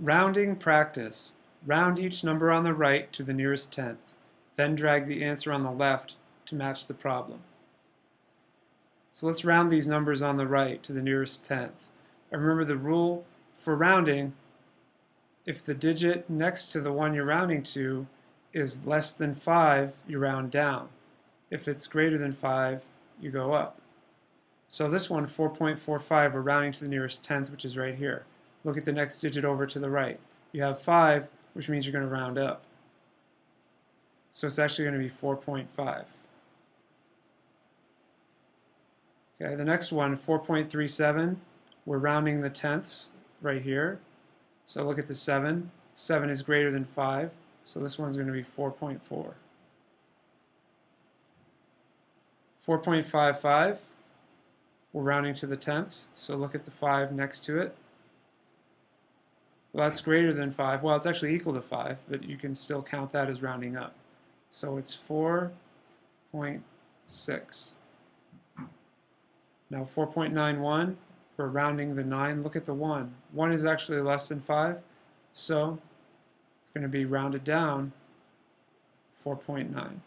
Rounding practice. Round each number on the right to the nearest tenth. Then drag the answer on the left to match the problem. So let's round these numbers on the right to the nearest tenth. And remember the rule for rounding, if the digit next to the one you're rounding to is less than 5, you round down. If it's greater than 5, you go up. So this one, 4.45, we're rounding to the nearest tenth, which is right here. Look at the next digit over to the right. You have 5, which means you're going to round up. So it's actually going to be 4.5. Okay, the next one, 4.37, we're rounding the tenths right here. So look at the 7. 7 is greater than 5, so this one's going to be 4.4. 4.55, we're rounding to the tenths, so look at the 5 next to it. Well, that's greater than 5. Well, it's actually equal to 5, but you can still count that as rounding up. So it's 4.6. Now 4.91, we're rounding the 9. Look at the 1. 1 is actually less than 5, so it's going to be rounded down 4.9.